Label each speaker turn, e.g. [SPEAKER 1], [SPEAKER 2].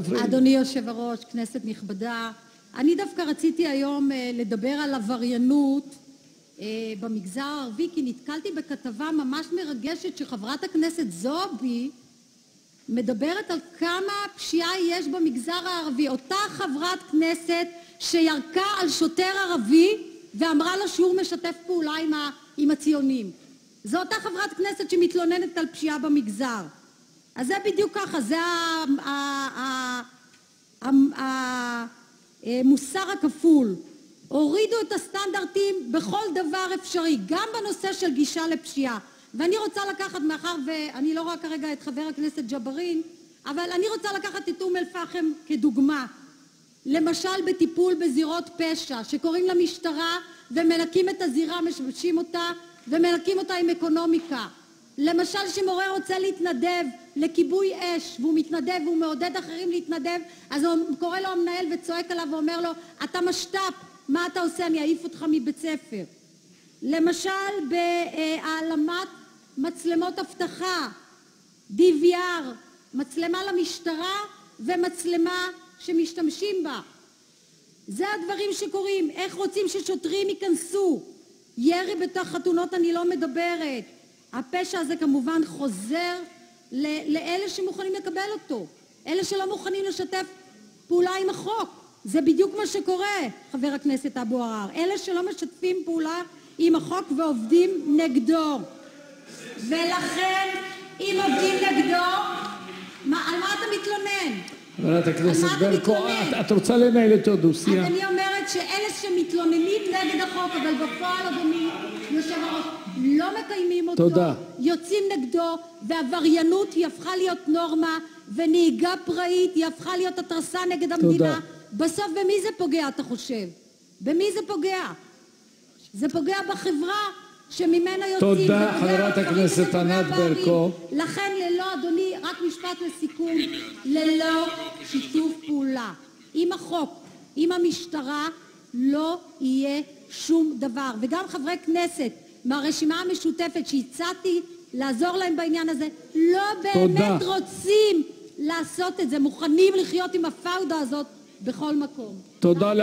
[SPEAKER 1] תפריעי.
[SPEAKER 2] אדוני יושב-הראש, כנסת נכבדה, אני דווקא רציתי היום אה, לדבר על עבריינות אה, במגזר הערבי, כי נתקלתי בכתבה ממש מרגשת שחברת הכנסת זועבי מדברת על כמה פשיעה יש במגזר הערבי. אותה חברת כנסת שירקה על שוטר ערבי ואמרה לו שהוא משתף פעולה עם, ה, עם הציונים. זו אותה חברת כנסת שמתלוננת על פשיעה במגזר. אז זה בדיוק ככה, זה המוסר הכפול. הורידו את הסטנדרטים בכל דבר אפשרי, גם בנושא של גישה לפשיעה. ואני רוצה לקחת, מאחר ואני לא רואה כרגע את חבר הכנסת ג'בארין, אבל אני רוצה לקחת את אום אל-פחם כדוגמה. למשל בטיפול בזירות פשע, שקוראים למשטרה ומנקים את הזירה, משבשים אותה ומנקים אותה עם אקונומיקה. למשל שמורה רוצה להתנדב לכיבוי אש והוא מתנדב והוא מעודד אחרים להתנדב אז הוא קורא לו המנהל וצועק עליו ואומר לו אתה משת"פ מה אתה עושה? אני אעיף אותך מבית ספר. למשל בהעלמת מצלמות אבטחה DVR מצלמה למשטרה ומצלמה שמשתמשים בה. זה הדברים שקורים. איך רוצים ששוטרים ייכנסו? ירי בתוך חתונות אני לא מדברת הפשע הזה כמובן חוזר לאלה שמוכנים לקבל אותו, אלה שלא מוכנים לשתף פעולה עם החוק. זה בדיוק מה שקורה, חבר הכנסת אבו עראר. אלה שלא משתפים פעולה עם החוק ועובדים נגדו. ולכן, אם עובדים נגדו, מה, על מה אתה מתלונן?
[SPEAKER 1] חברת הכנסת ברקו, את, את רוצה לנהל איתו דו-שיח?
[SPEAKER 2] אני אומרת שאלה שמתלוננים נגד החוק, אבל בפועל, אדוני יושב-הראש, לא מקיימים אותו,
[SPEAKER 1] תודה.
[SPEAKER 2] יוצאים נגדו, ועבריינות היא הפכה להיות נורמה, ונהיגה פראית היא הפכה להיות התרסה נגד המדינה. תודה. בסוף במי זה פוגע, אתה חושב? במי זה פוגע? זה פוגע בחברה שממנה יוצאים.
[SPEAKER 1] תודה, חברת הכנסת ענת ברקו.
[SPEAKER 2] לכן ללא, אדוני, רק משפט לסיכום, ללא שיתוף פעולה עם החוק, עם המשטרה, לא יהיה שום דבר. וגם חברי כנסת מהרשימה המשותפת שהצעתי לעזור להם בעניין הזה, לא באמת תודה. רוצים לעשות את זה, מוכנים לחיות עם הפאודה הזאת בכל מקום.
[SPEAKER 1] תודה.